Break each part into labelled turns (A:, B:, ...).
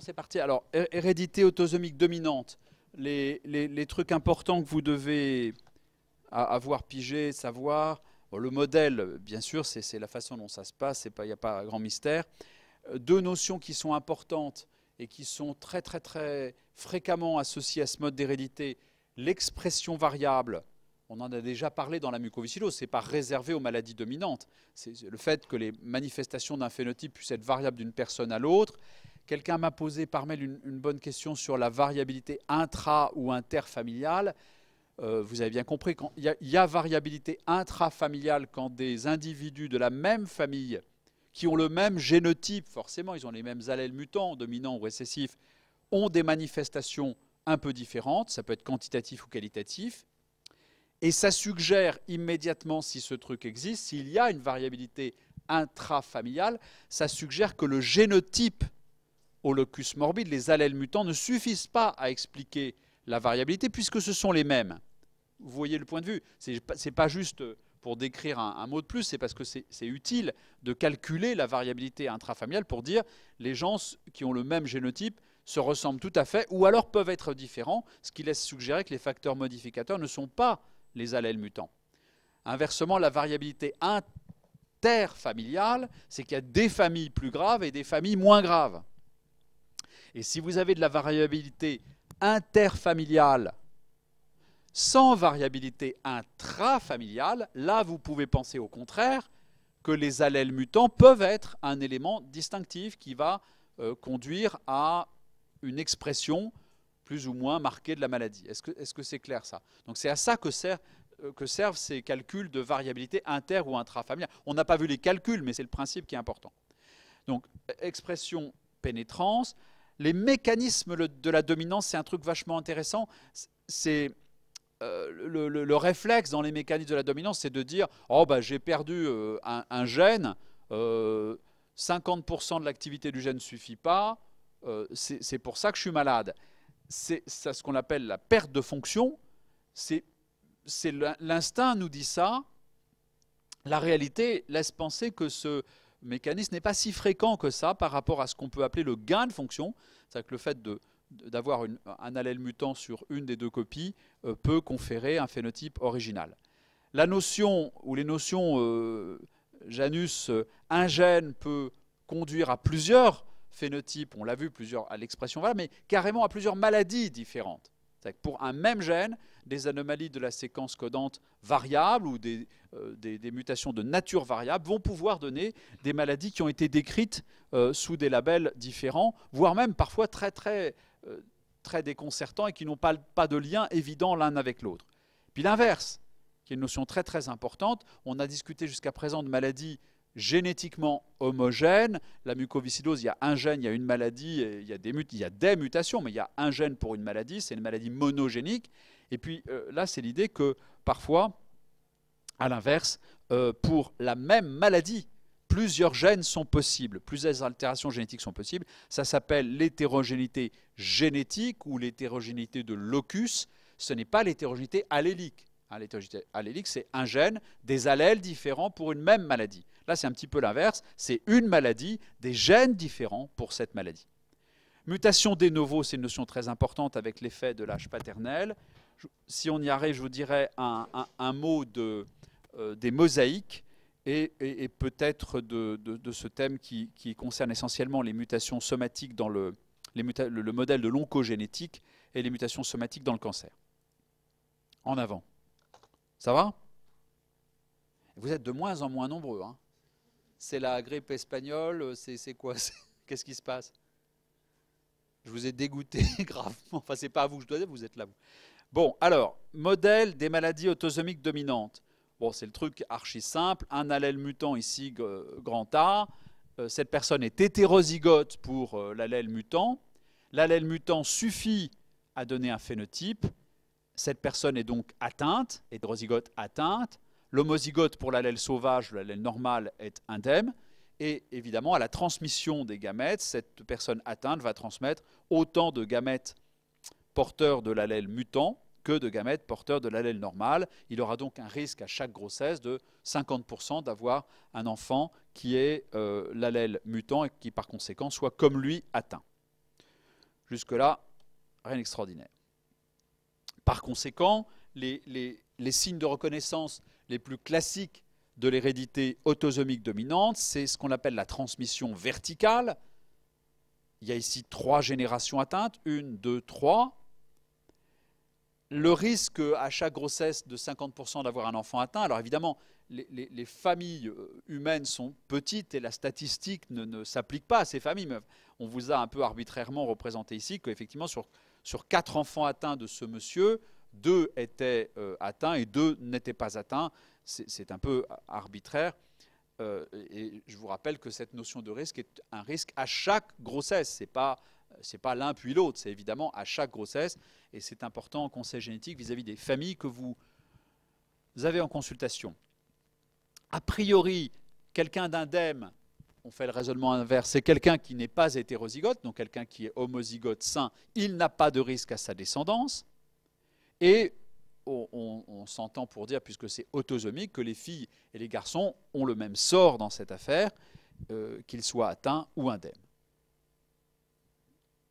A: c'est parti. Alors, hérédité autosomique dominante. Les, les, trucs importants que vous devez avoir pigé, savoir. le modèle, bien sûr, c'est la façon dont ça se passe, il n'y a pas grand mystère. Euh, deux notions qui sont importantes et qui sont très, très, très fréquemment associées à ce mode d'hérédité. L'expression variable, on en a déjà parlé dans la mucoviscidose, ce n'est pas réservé aux maladies dominantes. C'est le fait que les manifestations d'un phénotype puissent être variables d'une personne à l'autre. Quelqu'un m'a posé par mail une, bonne question sur la variabilité intra- ou interfamiliale. Euh, vous avez bien compris, il y, a variabilité intrafamiliale quand des individus de la même famille qui ont le même génotype, forcément, ils ont les mêmes allèles mutants, dominants ou récessifs, ont des manifestations un peu différentes, ça peut être quantitatif ou qualitatif, et ça suggère immédiatement, si ce truc existe, s'il y a une variabilité intrafamiliale, ça suggère que le génotype au locus morbide, les allèles mutants, ne suffisent pas à expliquer la variabilité puisque ce sont les mêmes. Vous voyez le point de vue Ce n'est pas juste pour décrire un, mot de plus, c'est parce que c'est utile de calculer la variabilité intrafamiliale pour dire les gens qui ont le même génotype se ressemblent tout à fait ou alors peuvent être différents, ce qui laisse suggérer que les facteurs modificateurs ne sont pas les allèles mutants. Inversement, la variabilité interfamiliale, c'est qu'il y a des familles plus graves et des familles moins graves. Et si vous avez de la variabilité interfamiliale sans variabilité intrafamiliale, là, vous pouvez penser au contraire que les allèles mutants peuvent être un élément distinctif qui va euh, conduire à une expression plus ou moins marquée de la maladie. Est-ce que c'est clair ça? Donc c'est à ça que, euh, que, servent ces calculs de variabilité inter ou intrafamiliale. On n'a pas vu les calculs, mais c'est le principe qui est important. Donc expression pénétrance. Les mécanismes de la dominance, c'est un truc vachement intéressant. C'est euh, le, réflexe dans les mécanismes de la dominance, c'est de dire Oh, bah, j'ai perdu euh, un, gène, 50% euh, de l'activité du gène ne suffit pas, c'est pour ça que je suis malade. C'est ce qu'on appelle la perte de fonction. C'est L'instinct nous dit ça. La réalité laisse penser que ce mécanisme n'est pas si fréquent que ça par rapport à ce qu'on peut appeler le gain de fonction. C'est-à-dire que le fait d'avoir un allèle mutant sur une des deux copies euh, peut conférer un phénotype original. La notion ou les notions euh, Janus, euh, un gène peut conduire à plusieurs phénotypes, on l'a vu plusieurs à l'expression mais carrément à plusieurs maladies différentes. Que pour un même gène, des anomalies de la séquence codante variable ou des, des, mutations de nature variable vont pouvoir donner des maladies qui ont été décrites sous des labels différents, voire même parfois très très euh, très déconcertants et qui n'ont pas, pas de lien évident l'un avec l'autre. Puis l'inverse, qui est une notion très très importante, on a discuté jusqu'à présent de maladies génétiquement homogènes. La mucoviscidose, il y a un gène, il y a une maladie, il y a des, il y a des mutations, mais il y a un gène pour une maladie, c'est une maladie monogénique. Et puis euh, là, c'est l'idée que parfois, à l'inverse, euh, pour la même maladie, plusieurs gènes sont possibles, plusieurs altérations génétiques sont possibles. Ça s'appelle l'hétérogénéité génétique ou l'hétérogénéité de locus. Ce n'est pas l'hétérogénéité allélique. Hein, l'hétérogénéité allélique, c'est un gène, des allèles différents pour une même maladie. Là, c'est un petit peu l'inverse. C'est une maladie, des gènes différents pour cette maladie. Mutation des novo, c'est une notion très importante avec l'effet de l'âge paternel. Si on y arrive, je vous dirais un, mot euh, des mosaïques et, peut-être de, ce thème qui, concerne essentiellement les mutations somatiques dans le, le, modèle de l'oncogénétique et les mutations somatiques dans le cancer. En avant. Ça va? Vous êtes de moins en moins nombreux. Hein. C'est la grippe espagnole, c'est quoi Qu'est-ce qui se passe? Je vous ai dégoûté gravement. Enfin, c'est pas à vous que je dois dire, vous êtes là. Vous. Bon, alors, modèle des maladies autosomiques dominantes. Bon, c'est le truc archi simple. Un allèle mutant ici, grand A. Euh, cette personne est hétérozygote pour euh, l'allèle mutant. L'allèle mutant suffit à donner un phénotype. Cette personne est donc atteinte, hétérozygote atteinte. L'homozygote pour l'allèle sauvage, l'allèle normal, est indemne. Et évidemment, à la transmission des gamètes, cette personne atteinte va transmettre autant de gamètes porteurs de l'allèle mutant que de gamètes porteurs de l'allèle normal. Il aura donc un risque à chaque grossesse de 50% d'avoir un enfant qui ait euh, l'allèle mutant et qui par conséquent soit comme lui atteint. Jusque-là, rien d'extraordinaire. Par conséquent, les, signes de reconnaissance les plus classiques de l'hérédité autosomique dominante, c'est ce qu'on appelle la transmission verticale. Il y a ici trois générations atteintes, une, deux, trois. Le risque à chaque grossesse de 50% d'avoir un enfant atteint, alors évidemment, les, familles euh, humaines sont petites et la statistique ne, s'applique pas à ces familles. Mais on vous a un peu arbitrairement représenté ici qu'effectivement, sur, sur quatre enfants atteints de ce monsieur, deux étaient euh, atteints et deux n'étaient pas atteints. C'est un peu arbitraire. Euh, je vous rappelle que cette notion de risque est un risque à chaque grossesse. Ce n'est pas, pas l'un puis l'autre, c'est évidemment à chaque grossesse. Et c'est important en conseil génétique vis-à-vis des familles que vous avez en consultation. A priori, quelqu'un d'indemne, on fait le raisonnement inverse, c'est quelqu'un qui n'est pas hétérozygote, donc quelqu'un qui est homozygote sain, il n'a pas de risque à sa descendance. Et on, s'entend pour dire, puisque c'est autosomique, que les filles et les garçons ont le même sort dans cette affaire, euh, qu'ils soient atteints ou indemnes.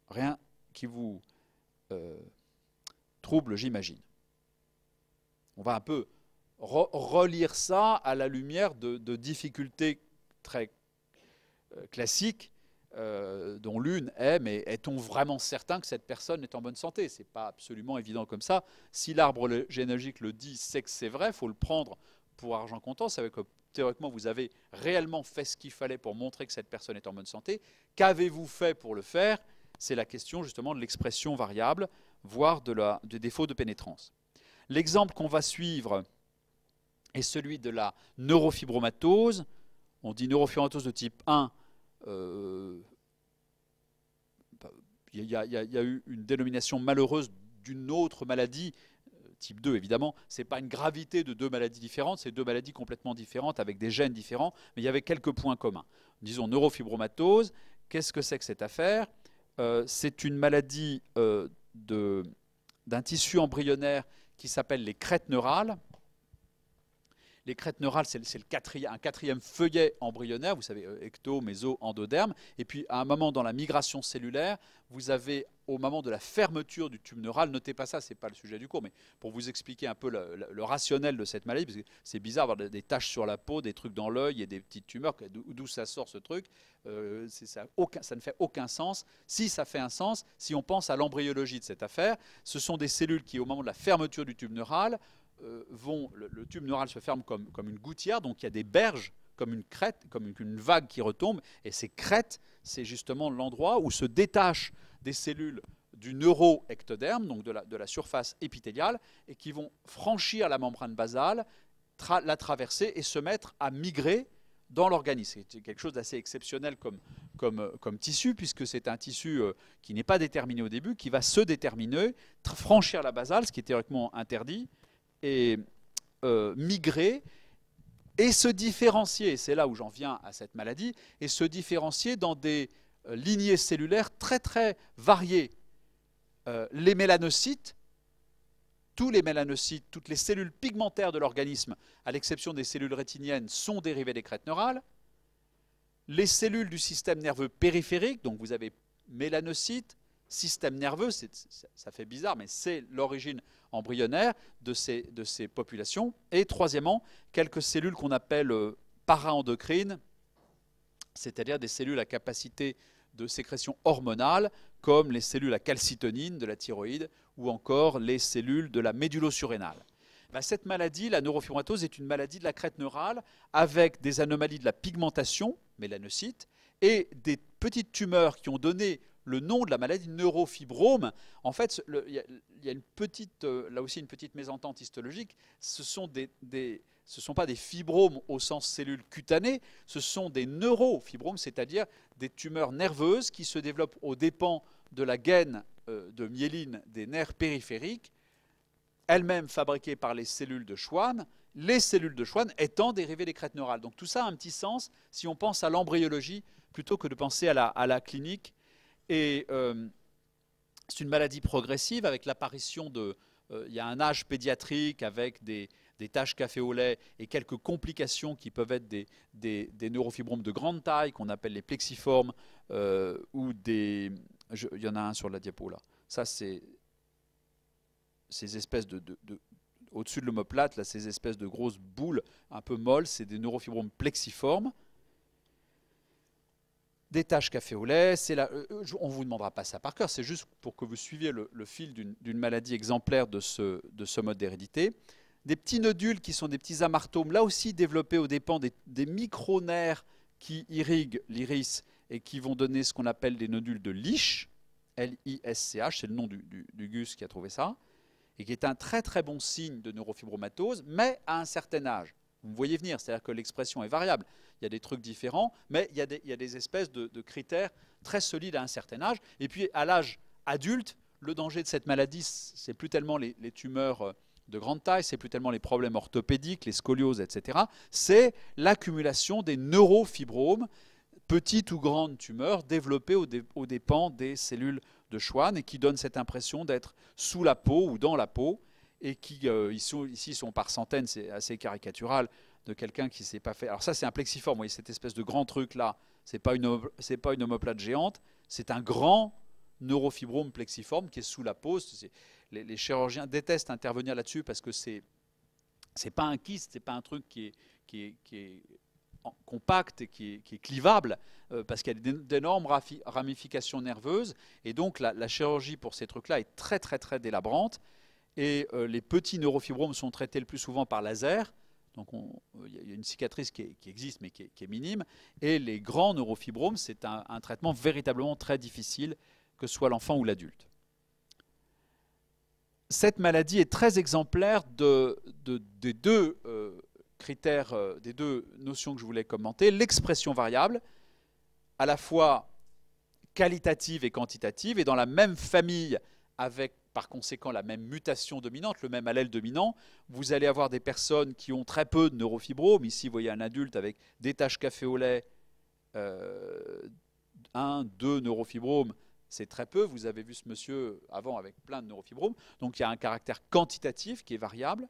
A: Rien qui vous euh, trouble, j'imagine. On va un peu relire ça à la lumière de, difficultés très euh, classiques euh, dont l'une est, mais est-on vraiment certain que cette personne est en bonne santé? Ce n'est pas absolument évident comme ça. Si l'arbre généalogique le dit, c'est que c'est vrai, il faut le prendre pour argent comptant. Ça veut dire que théoriquement, vous avez réellement fait ce qu'il fallait pour montrer que cette personne est en bonne santé. Qu'avez-vous fait pour le faire? C'est la question justement de l'expression variable, voire de la, des défauts de pénétrance. L'exemple qu'on va suivre est celui de la neurofibromatose. On dit neurofibromatose de type 1 il y, a eu une dénomination malheureuse d'une autre maladie, euh, type 2 évidemment, ce n'est pas une gravité de deux maladies différentes, c'est deux maladies complètement différentes avec des gènes différents, mais il y avait quelques points communs. Disons neurofibromatose, qu'est-ce que c'est que cette affaire? Euh, C'est une maladie euh, d'un tissu embryonnaire qui s'appelle les crêtes neurales, les crêtes neurales, c'est un quatrième feuillet embryonnaire, vous savez, euh, ecto, méso, endoderme. Et puis, à un moment dans la migration cellulaire, vous avez, au moment de la fermeture du tube neural, notez pas ça, ce n'est pas le sujet du cours, mais pour vous expliquer un peu le, rationnel de cette maladie, parce que c'est bizarre d'avoir des, taches sur la peau, des trucs dans l'œil et des petites tumeurs, d'où ça sort ce truc, euh, ça, ça ne fait aucun sens. Si ça fait un sens, si on pense à l'embryologie de cette affaire, ce sont des cellules qui, au moment de la fermeture du tube neural, euh, vont, le, tube neural se ferme comme, comme, une gouttière, donc il y a des berges comme une crête, comme une, vague qui retombe, et ces crêtes, c'est justement l'endroit où se détachent des cellules du neuroectoderme, donc de la, de la, surface épithéliale, et qui vont franchir la membrane basale, la traverser et se mettre à migrer dans l'organisme. C'est quelque chose d'assez exceptionnel comme, comme, comme, tissu, puisque c'est un tissu euh, qui n'est pas déterminé au début, qui va se déterminer, franchir la basale, ce qui est théoriquement interdit, et euh, migrer et se différencier, c'est là où j'en viens à cette maladie, et se différencier dans des euh, lignées cellulaires très très variées. Euh, les mélanocytes, tous les mélanocytes, toutes les cellules pigmentaires de l'organisme, à l'exception des cellules rétiniennes, sont dérivées des crêtes neurales. Les cellules du système nerveux périphérique, donc vous avez mélanocytes, système nerveux, ça fait bizarre, mais c'est l'origine embryonnaire de ces, de ces, populations. Et troisièmement, quelques cellules qu'on appelle euh, paraendocrines, c'est-à-dire des cellules à capacité de sécrétion hormonale, comme les cellules à calcitonine de la thyroïde ou encore les cellules de la médulosurrénale. Ben, cette maladie, la neurofibromatose, est une maladie de la crête neurale avec des anomalies de la pigmentation, mélanocytes, et des petites tumeurs qui ont donné le nom de la maladie neurofibrome. En fait, il y, a euh, là aussi une petite mésentente histologique. Ce ne sont pas des fibromes au sens cellules cutanées, ce sont des neurofibromes, c'est-à-dire des tumeurs nerveuses qui se développent aux dépens de la gaine euh, de myéline des nerfs périphériques, elles-mêmes fabriquées par les cellules de Schwann, les cellules de Schwann étant dérivées des crêtes neurales. Donc tout ça a un petit sens si on pense à l'embryologie plutôt que de penser à la clinique et euh, c'est une maladie progressive avec l'apparition de... Euh, il y a un âge pédiatrique avec des, des taches café au lait et quelques complications qui peuvent être des, neurofibromes de grande taille qu'on appelle les plexiformes euh, ou des, il y en a un sur la diapo là. Ça, c'est ces espèces de, au-dessus de l'omoplate, là, ces espèces de grosses boules un peu molles, c'est des neurofibromes plexiformes. Des taches café au lait, on ne vous demandera pas ça par cœur, c'est juste pour que vous suiviez le, fil d'une maladie exemplaire de ce, de ce mode d'hérédité. Des petits nodules qui sont des petits amartomes, là aussi développés aux dépens des, des micronerfs qui irriguent l'iris et qui vont donner ce qu'on appelle des nodules de Lisch, L-I-S-C-H, c'est le nom du, du, gus qui a trouvé ça, et qui est un très très bon signe de neurofibromatose, mais à un certain âge. Vous me voyez venir, c'est-à-dire que l'expression est variable. Il y a des trucs différents, mais il y a des, espèces de, critères très solides à un certain âge. Et puis à l'âge adulte, le danger de cette maladie, c'est plus tellement les, tumeurs euh, de grande taille, c'est plus tellement les problèmes orthopédiques, les scolioses, etc. C'est l'accumulation des neurofibromes petite ou grande tumeur développée aux, dépens des cellules de Schwann et qui donne cette impression d'être sous la peau ou dans la peau et qui euh, ici sont par centaines, c'est assez caricatural, de quelqu'un qui s'est pas fait. Alors ça c'est un plexiforme, vous voyez cette espèce de grand truc là, c'est pas une c'est pas une omoplate géante, c'est un grand neurofibrome plexiforme qui est sous la peau. Les, chirurgiens détestent intervenir là-dessus parce que c'est c'est pas un kyste, c'est pas un truc qui est, qui est compact et qui est, clivable, euh, parce qu'il y a d'énormes ramifications nerveuses, et donc la, chirurgie pour ces trucs-là est très très très délabrante, et euh, les petits neurofibromes sont traités le plus souvent par laser, donc il y a une cicatrice qui, existe mais qui est, minime, et les grands neurofibromes, c'est un, traitement véritablement très difficile, que ce soit l'enfant ou l'adulte. Cette maladie est très exemplaire de, des deux euh, critères, euh, des deux notions que je voulais commenter, l'expression variable, à la fois qualitative et quantitative, et dans la même famille, avec par conséquent la même mutation dominante, le même allèle dominant, vous allez avoir des personnes qui ont très peu de neurofibromes. Ici, vous voyez un adulte avec des taches café au lait, euh, un, deux neurofibromes, c'est très peu. Vous avez vu ce monsieur avant avec plein de neurofibromes. Donc il y a un caractère quantitatif qui est variable.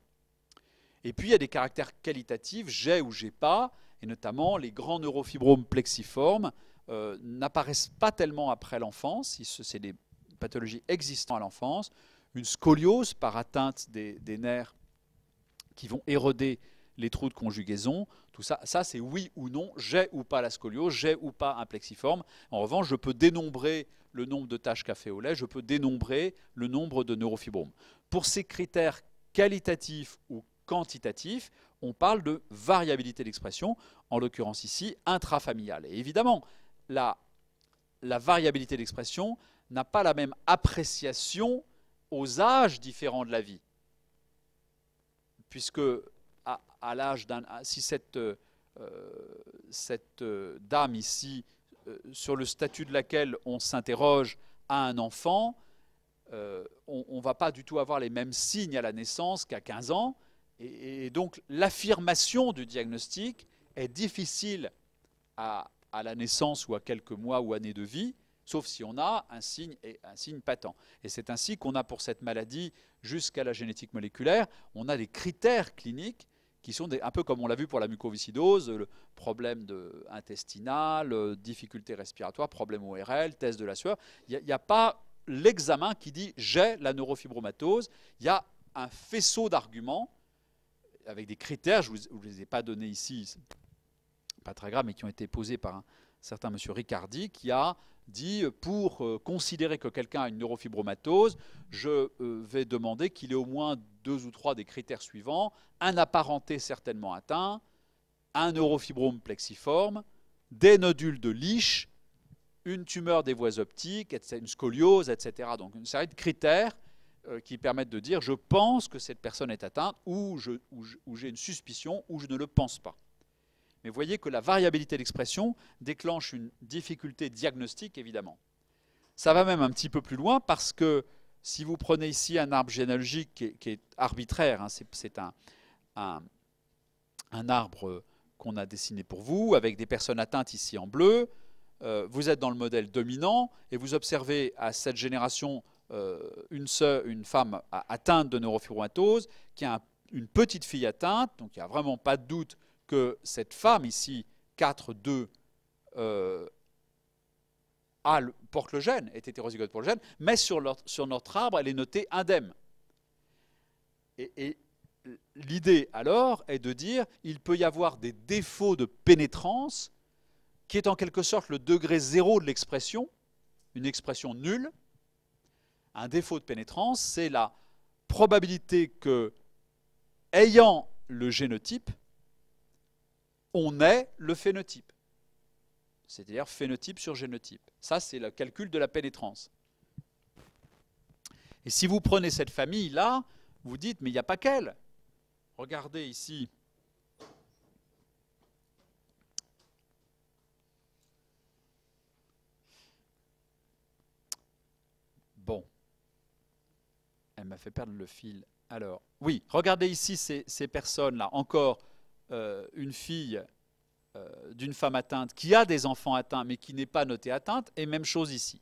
A: Et puis il y a des caractères qualitatifs, j'ai ou j'ai pas, et notamment les grands neurofibromes plexiformes euh, n'apparaissent pas tellement après l'enfance, c'est des pathologies existantes à l'enfance, une scoliose par atteinte des, nerfs qui vont éroder les trous de conjugaison, tout ça, ça c'est oui ou non, j'ai ou pas la scoliose, j'ai ou pas un plexiforme. En revanche, je peux dénombrer le nombre de taches café au lait, je peux dénombrer le nombre de neurofibromes. Pour ces critères qualitatifs ou quantitatif, on parle de variabilité d'expression, en l'occurrence ici intrafamiliale. Et évidemment, la variabilité d'expression n'a pas la même appréciation aux âges différents de la vie. Puisque à, l'âge. Si cette, euh, cette euh, dame ici, euh, sur le statut de laquelle on s'interroge, a un enfant, on ne va pas du tout avoir les mêmes signes à la naissance qu'à 15 ans, et, donc l'affirmation du diagnostic est difficile à, la naissance ou à quelques mois ou années de vie, sauf si on a un signe, et un signe patent. Et c'est ainsi qu'on a pour cette maladie, jusqu'à la génétique moléculaire, on a des critères cliniques qui sont un peu comme on l'a vu pour la mucoviscidose, le problème intestinal, euh, difficulté respiratoire, problème ORL, test de la sueur. Il n'y a, a, pas l'examen qui dit j'ai la neurofibromatose. Il y a un faisceau d'arguments avec des critères, je ne vous, les ai pas donnés ici, pas très grave, mais qui ont été posés par un certain monsieur Ricardi, qui a dit pour euh, considérer que quelqu'un a une neurofibromatose, je euh, vais demander qu'il ait au moins deux ou trois des critères suivants un apparenté certainement atteint, un neurofibrome plexiforme, des nodules de Lich, une tumeur des voies optiques, une scoliose, etc. Donc une série de critères euh, qui permettent de dire je pense que cette personne est atteinte ou, j'ai une suspicion ou je ne le pense pas. Mais voyez que la variabilité d'expression déclenche une difficulté diagnostique, évidemment. Ça va même un petit peu plus loin parce que si vous prenez ici un arbre généalogique qui est, arbitraire, hein, c'est un, arbre qu'on a dessiné pour vous, avec des personnes atteintes ici en bleu, euh, vous êtes dans le modèle dominant et vous observez à cette génération euh, une, une femme atteinte de neurofibromatose, qui a une petite fille atteinte, donc il n'y a vraiment pas de doute que cette femme ici, 4-2, euh, porte le gène, est hétérozygote pour le gène, mais sur, sur notre arbre, elle est notée indemne. Et, et l'idée alors est de dire il peut y avoir des défauts de pénétrance qui est en quelque sorte le degré zéro de l'expression, une expression nulle. Un défaut de pénétrance, c'est la probabilité que, ayant le génotype, on ait le phénotype. C'est-à-dire phénotype sur génotype. Ça, c'est le calcul de la pénétrance. Et si vous prenez cette famille-là, vous dites, mais il n'y a pas qu'elle. Regardez ici. Bon. Elle m'a fait perdre le fil. Alors, oui, regardez ici ces, personnes-là. Encore euh, une fille euh, d'une femme atteinte qui a des enfants atteints mais qui n'est pas notée atteinte. Et même chose ici.